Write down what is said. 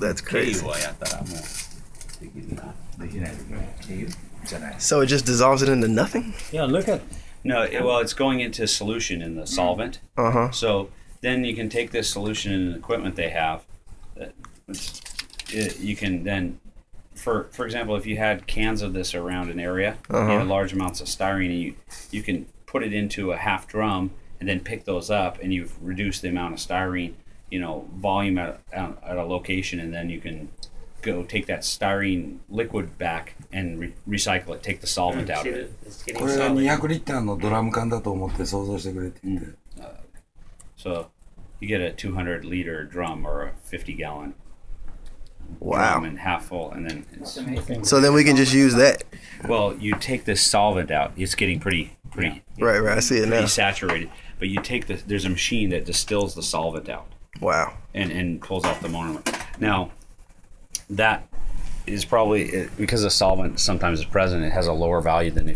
That's crazy. So it just dissolves it into nothing? Yeah, look at. No, it, well, it's going into solution in the solvent. Uh huh. So then you can take this solution and the equipment they have. Uh, it, you can then, for for example, if you had cans of this around an area, uh-huh. you had large amounts of styrene, you you can put it into a half drum and then pick those up, and you've reduced the amount of styrene you know, volume at, at at a location, and then you can go take that styrene liquid back and re- recycle it, take the solvent out of it. It's getting これが solid. 200リッターのドラム缶だと思って想像してくれって言って、 So you get a 200 liter drum or a 50 gallon drum Wow. and half full, and then it's, So then we can just use that. well, you take this solvent out. It's getting pretty pretty Right, right. I see it now. pretty saturated, but you take the there's a machine that distills the solvent out Wow. and and pulls off the monomer. Now that is probably because the solvent sometimes is present. It has a lower value than